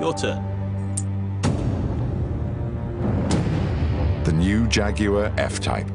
Your turn. The new Jaguar F-Type.